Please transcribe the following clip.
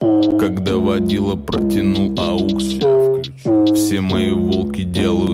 Когда водила протянул аукс Все мои волки делают